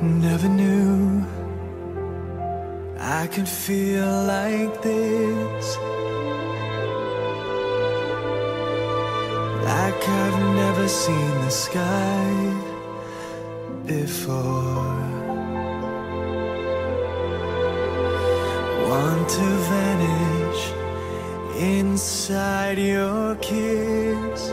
Never knew I could feel like this. Like I've never seen the sky before. Want to vanish inside your kiss.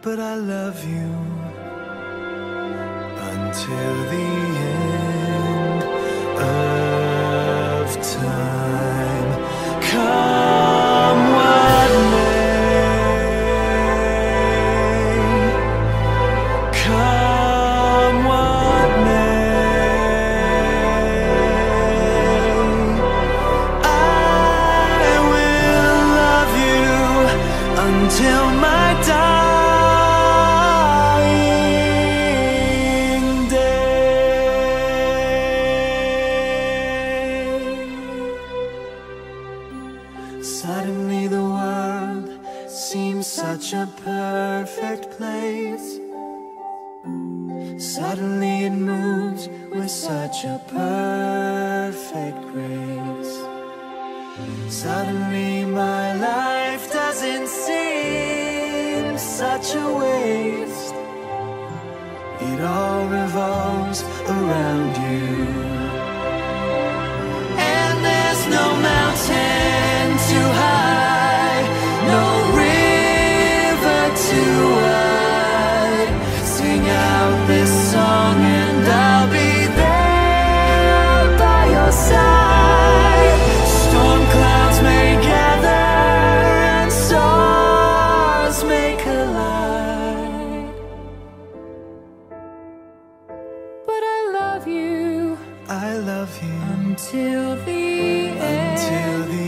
But I love you until the end such a perfect place. Suddenly it moves with such a perfect grace. Suddenly my life doesn't seem such a waste. It all revolves around you. Love you. I love you. Until the until end the